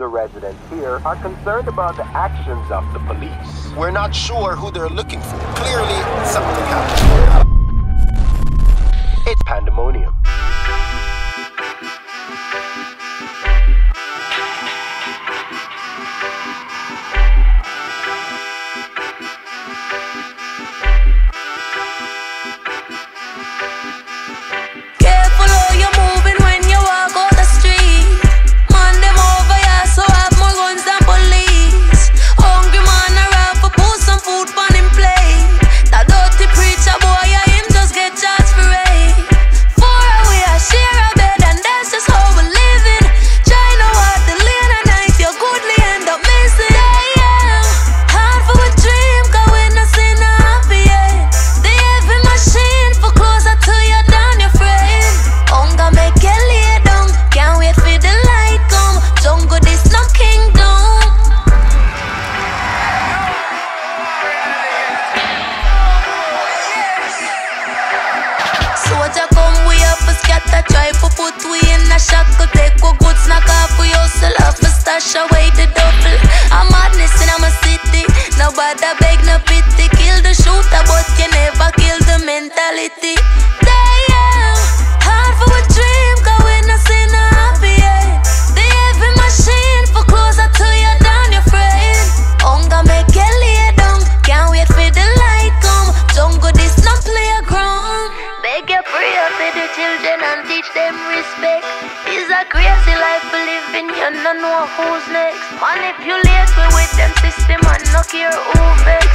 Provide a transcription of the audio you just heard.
the residents here are concerned about the actions of the police. We're not sure who they're looking for. Clearly, something happened. Put we in a shackle. Take what good snack off we hustle off a stash away the double. I'm madness in my city Nobody beg no pity for the children and teach them respect. It's a crazy life we you don't know who's next. Manipulate me with them system and no care who vex.